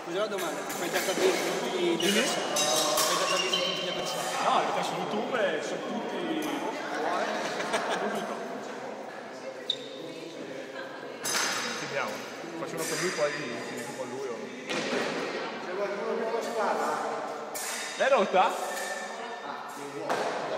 Scusa la domanda, ti fai già capire tutti gli avversari? Fai già capire tutti gli avversari? No, li fai su YouTube e sono tutti subito. Vediamo. Faccio uno per lui poi finisco con lui. o- L'hai rotta? Sono...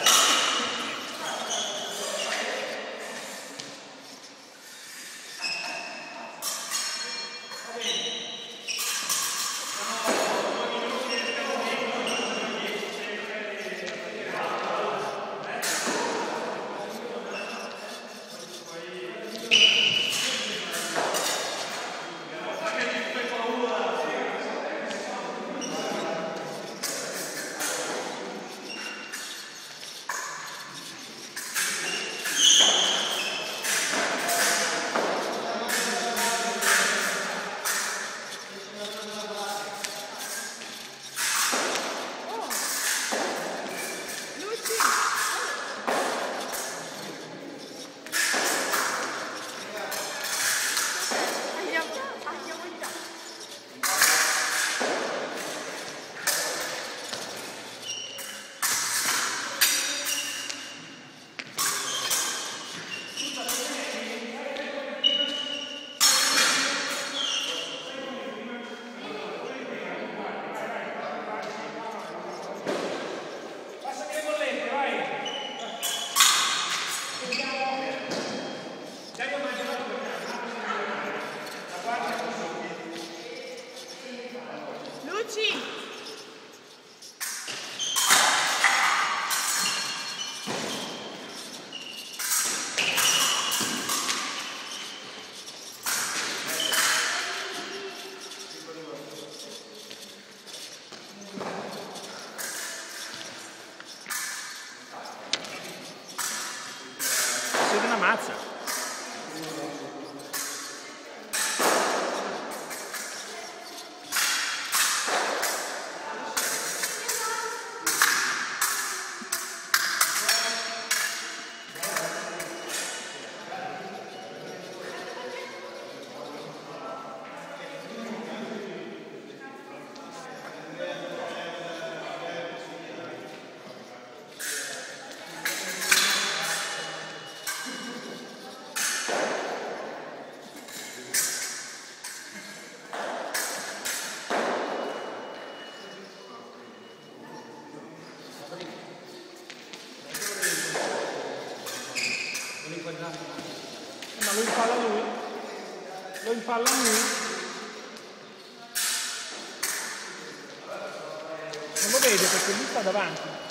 Non lo vede perché lui sta davanti.